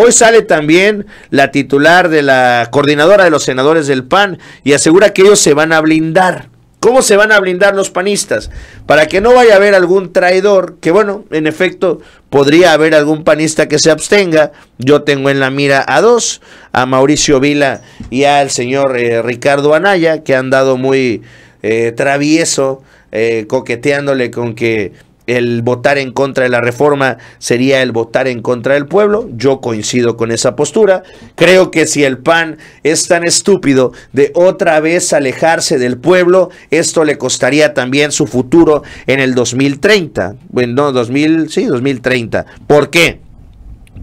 Hoy sale también la titular de la coordinadora de los senadores del PAN y asegura que ellos se van a blindar. ¿Cómo se van a blindar los panistas? Para que no vaya a haber algún traidor, que bueno, en efecto, podría haber algún panista que se abstenga. Yo tengo en la mira a dos, a Mauricio Vila y al señor eh, Ricardo Anaya, que han dado muy eh, travieso, eh, coqueteándole con que el votar en contra de la reforma sería el votar en contra del pueblo. Yo coincido con esa postura. Creo que si el PAN es tan estúpido de otra vez alejarse del pueblo, esto le costaría también su futuro en el 2030. Bueno, no, 2000, sí, 2030. ¿Por qué?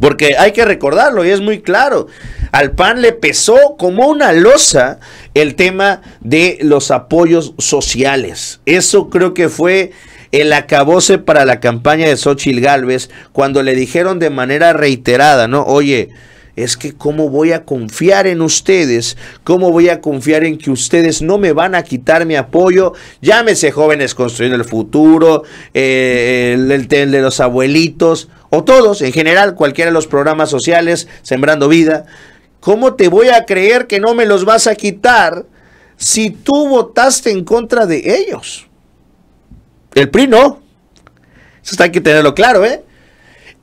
Porque hay que recordarlo y es muy claro. Al PAN le pesó como una losa el tema de los apoyos sociales. Eso creo que fue el acabose para la campaña de Xochitl Galvez cuando le dijeron de manera reiterada, ¿no? Oye, es que cómo voy a confiar en ustedes, cómo voy a confiar en que ustedes no me van a quitar mi apoyo, llámese jóvenes construyendo el futuro, eh, el, el, de los abuelitos, o todos, en general, cualquiera de los programas sociales, Sembrando Vida, ¿cómo te voy a creer que no me los vas a quitar si tú votaste en contra de ellos? El PRI no. Eso hay que tenerlo claro, ¿eh?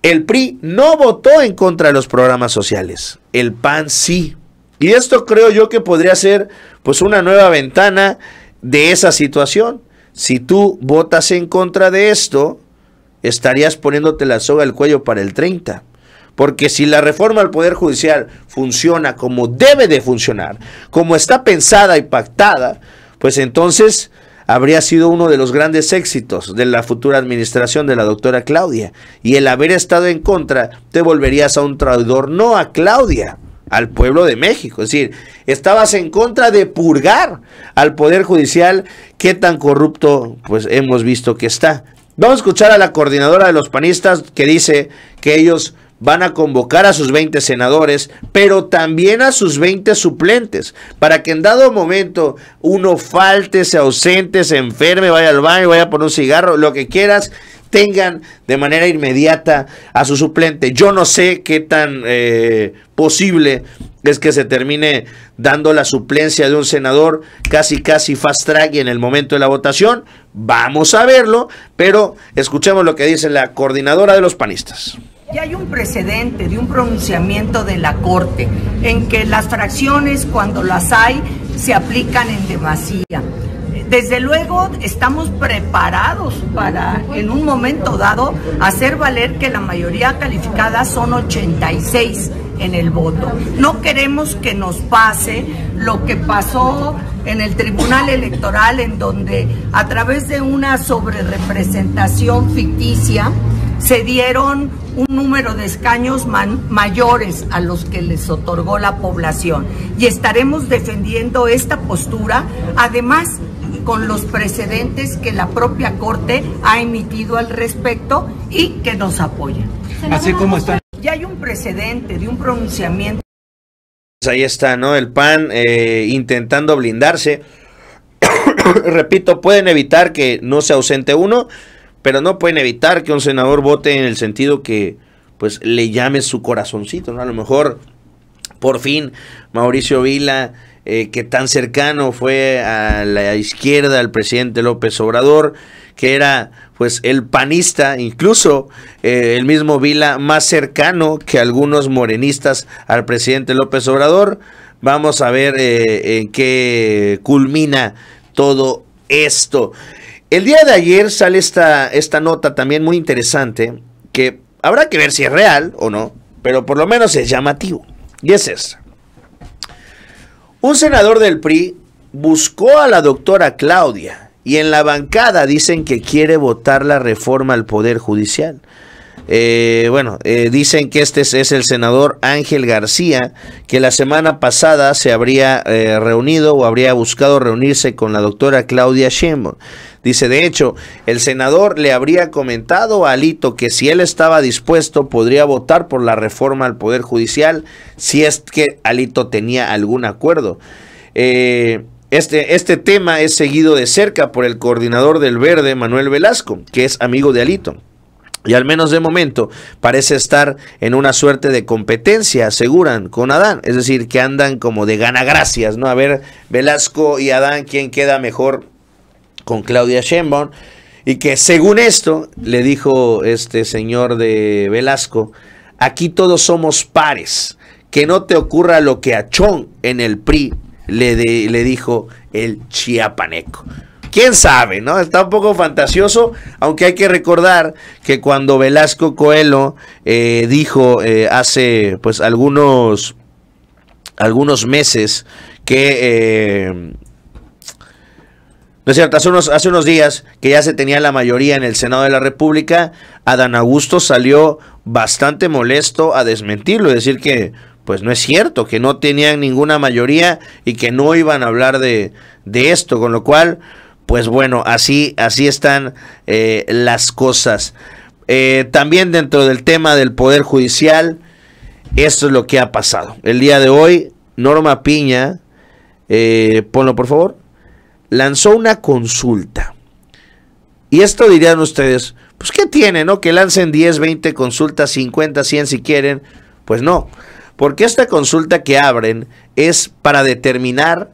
El PRI no votó en contra de los programas sociales. El PAN sí. Y esto creo yo que podría ser pues una nueva ventana de esa situación. Si tú votas en contra de esto, estarías poniéndote la soga al cuello para el 30. Porque si la reforma al Poder Judicial funciona como debe de funcionar, como está pensada y pactada, pues entonces habría sido uno de los grandes éxitos de la futura administración de la doctora Claudia. Y el haber estado en contra te volverías a un traidor, no a Claudia, al pueblo de México. Es decir, estabas en contra de purgar al Poder Judicial, qué tan corrupto pues hemos visto que está. Vamos a escuchar a la coordinadora de los panistas que dice que ellos van a convocar a sus 20 senadores, pero también a sus 20 suplentes, para que en dado momento uno falte, se ausente, se enferme, vaya al baño, vaya por un cigarro, lo que quieras, tengan de manera inmediata a su suplente. Yo no sé qué tan eh, posible es que se termine dando la suplencia de un senador casi casi fast track y en el momento de la votación. Vamos a verlo, pero escuchemos lo que dice la coordinadora de los panistas. Ya hay un precedente de un pronunciamiento de la Corte en que las fracciones, cuando las hay, se aplican en demasía. Desde luego estamos preparados para, en un momento dado, hacer valer que la mayoría calificada son 86 en el voto. No queremos que nos pase lo que pasó en el Tribunal Electoral, en donde a través de una sobrerepresentación ficticia, se dieron un número de escaños mayores a los que les otorgó la población. Y estaremos defendiendo esta postura, además con los precedentes que la propia Corte ha emitido al respecto y que nos apoyan. Así como están. Ya hay un precedente de un pronunciamiento. Pues ahí está, ¿no? El PAN eh, intentando blindarse. Repito, pueden evitar que no se ausente uno pero no pueden evitar que un senador vote en el sentido que pues le llame su corazoncito, ¿no? A lo mejor por fin Mauricio Vila, eh, que tan cercano fue a la izquierda al presidente López Obrador, que era pues el panista, incluso eh, el mismo Vila más cercano que algunos morenistas al presidente López Obrador. Vamos a ver eh, en qué culmina todo esto. El día de ayer sale esta, esta nota también muy interesante que habrá que ver si es real o no, pero por lo menos es llamativo. Y es esta. Un senador del PRI buscó a la doctora Claudia y en la bancada dicen que quiere votar la reforma al Poder Judicial. Eh, bueno, eh, dicen que este es, el senador Ángel García, que la semana pasada se habría eh, reunido o habría buscado reunirse con la doctora Claudia Sheinbaum. Dice, de hecho, el senador le habría comentado a Alito que si él estaba dispuesto podría votar por la reforma al Poder Judicial si es que Alito tenía algún acuerdo. este, este tema es seguido de cerca por el coordinador del Verde, Manuel Velasco, que es amigo de Alito. y al menos de momento parece estar en una suerte de competencia, aseguran, con Adán. Es decir, que andan como de gana gracias, ¿no? A ver, Velasco y Adán, ¿quién queda mejor con Claudia Sheinbaum? Y que según esto, le dijo este señor de Velasco, aquí todos somos pares. Que no te ocurra lo que a Chon en el PRI le, le dijo el chiapaneco quién sabe, ¿no? Está un poco fantasioso, aunque hay que recordar que cuando Velasco Coelho eh, dijo eh, hace pues algunos, algunos meses que... Eh, no es cierto, hace unos, hace unos días que ya se tenía la mayoría en el Senado de la República, Adán Augusto salió bastante molesto a desmentirlo, es decir que pues no es cierto, que no tenían ninguna mayoría y que no iban a hablar de, de esto, con lo cual pues bueno, así, así están eh, las cosas. Eh, también dentro del tema del Poder Judicial, esto es lo que ha pasado. El día de hoy, Norma Piña, eh, ponlo por favor, lanzó una consulta. Y esto dirían ustedes, pues ¿qué tiene, no? Que lancen 10, 20 consultas, 50, 100 si quieren. Pues no, porque esta consulta que abren es para determinar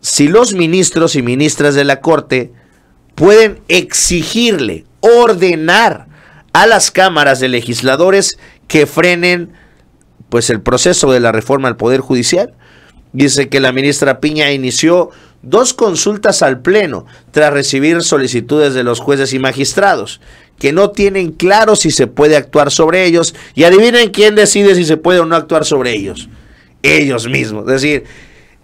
si los ministros y ministras de la Corte pueden exigirle, ordenar a las cámaras de legisladores que frenen pues el proceso de la reforma al Poder Judicial. Dice que la ministra Piña inició dos consultas al Pleno tras recibir solicitudes de los jueces y magistrados, que no tienen claro si se puede actuar sobre ellos y adivinen quién decide si se puede o no actuar sobre ellos. Ellos mismos. Es decir,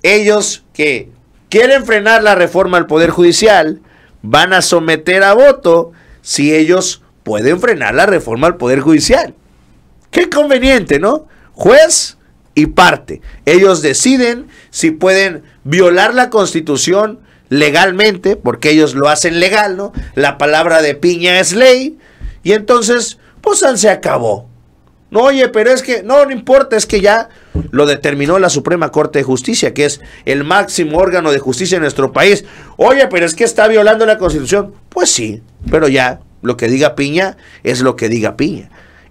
ellos que quieren frenar la reforma al Poder Judicial, van a someter a voto si ellos pueden frenar la reforma al Poder Judicial. Qué conveniente, ¿no? Juez y parte. Ellos deciden si pueden violar la constitución legalmente, porque ellos lo hacen legal, ¿no? La palabra de piña es ley, y entonces, pues se acabó. No, oye, pero es que, no, no importa, es que ya lo determinó la Suprema Corte de Justicia, que es el máximo órgano de justicia en nuestro país. Oye, pero es que está violando la Constitución. Pues sí, pero ya, lo que diga Piña es lo que diga Piña.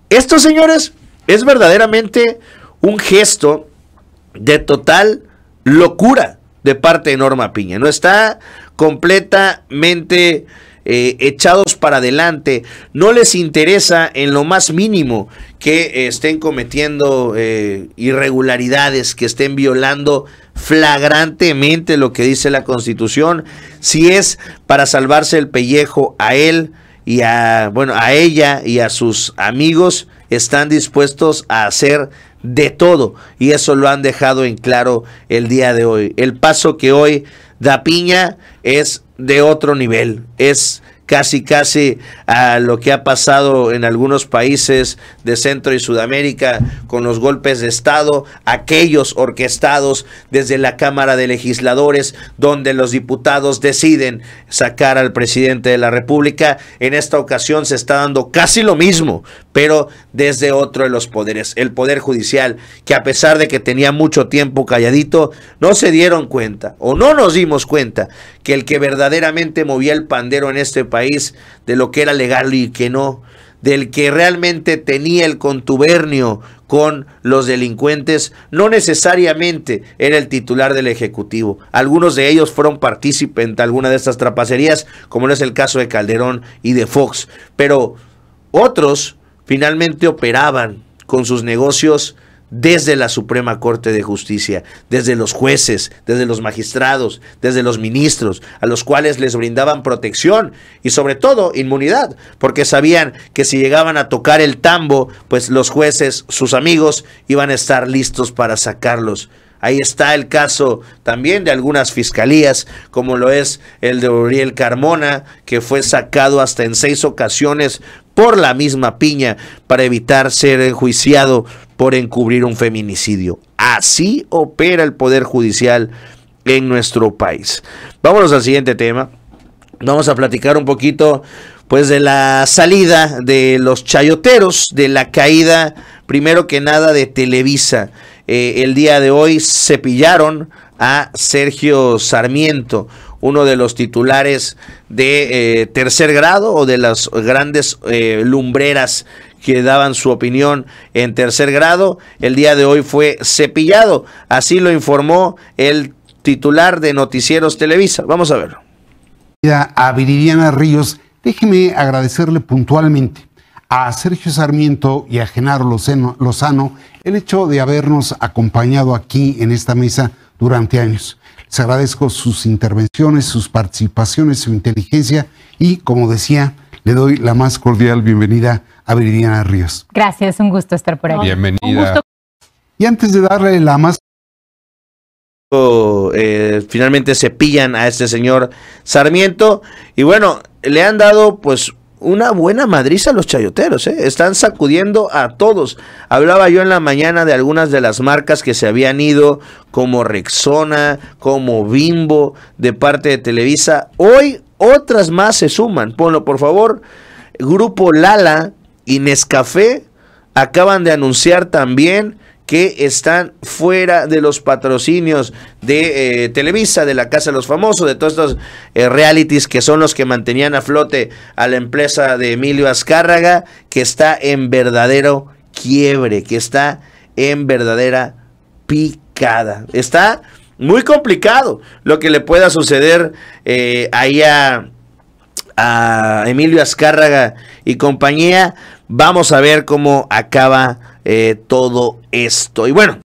Esto, señores, es verdaderamente un gesto de total locura de parte de Norma Piña. No está completamente eh, echados para adelante, no les interesa en lo más mínimo que estén cometiendo eh, irregularidades, que estén violando flagrantemente lo que dice la Constitución, si es para salvarse el pellejo a él y a bueno, a ella y a sus amigos están dispuestos a hacer de todo y eso lo han dejado en claro el día de hoy. El paso que hoy da Piña es de otro nivel. Es casi casi a lo que ha pasado en algunos países de Centro y Sudamérica con los golpes de Estado, aquellos orquestados desde la Cámara de Legisladores, donde los diputados deciden sacar al presidente de la República. En esta ocasión se está dando casi lo mismo, pero desde otro de los poderes, el Poder Judicial, que a pesar de que tenía mucho tiempo calladito, no se dieron cuenta o no nos dimos cuenta que el que verdaderamente movía el pandero en este país de lo que era legal y que no, del que realmente tenía el contubernio con los delincuentes, no necesariamente era el titular del Ejecutivo. Algunos de ellos fueron partícipes de alguna de estas trapacerías, como no es el caso de Calderón y de Fox, pero otros finalmente operaban con sus negocios desde la Suprema Corte de Justicia, desde los jueces, desde los magistrados, desde los ministros, a los cuales les brindaban protección y sobre todo inmunidad, porque sabían que si llegaban a tocar el tambo, pues los jueces, sus amigos, iban a estar listos para sacarlos. Ahí está el caso también de algunas fiscalías, como lo es el de Uriel Carmona, que fue sacado hasta en seis ocasiones por la misma piña para evitar ser enjuiciado por encubrir un feminicidio. Así opera el Poder Judicial en nuestro país. Vámonos al siguiente tema. Vamos a platicar un poquito pues de la salida de los chayoteros, de la caída primero que nada de Televisa. Eh, el día de hoy se pillaron a Sergio Sarmiento, uno de los titulares de eh, tercer grado o de las grandes eh, lumbreras que daban su opinión en tercer grado, el día de hoy fue cepillado. Así lo informó el titular de Noticieros Televisa. Vamos a verlo. A Viridiana Ríos, déjeme agradecerle puntualmente a Sergio Sarmiento y a Genaro Lozano el hecho de habernos acompañado aquí en esta mesa durante años. Les agradezco sus intervenciones, sus participaciones, su inteligencia y, como decía, le doy la más cordial bienvenida a Viridiana Ríos. Gracias, un gusto estar por aquí. Bienvenida. Y antes de darle la más eh, finalmente se pillan a este señor Sarmiento y bueno, le han dado pues una buena madriza a los chayoteros, ¿eh? están sacudiendo a todos. Hablaba yo en la mañana de algunas de las marcas que se habían ido, como Rexona, como Bimbo, de parte de Televisa. Hoy otras más se suman. Ponlo, por favor. Grupo Lala y Nescafé acaban de anunciar también que están fuera de los patrocinios de eh, Televisa, de la Casa de los Famosos, de todos estos eh, realities que son los que mantenían a flote a la empresa de Emilio Azcárraga, que está en verdadero quiebre, que está en verdadera picada. Está muy complicado lo que le pueda suceder eh, ahí a, Emilio Azcárraga y compañía. Vamos a ver cómo acaba eh, todo esto. Y bueno,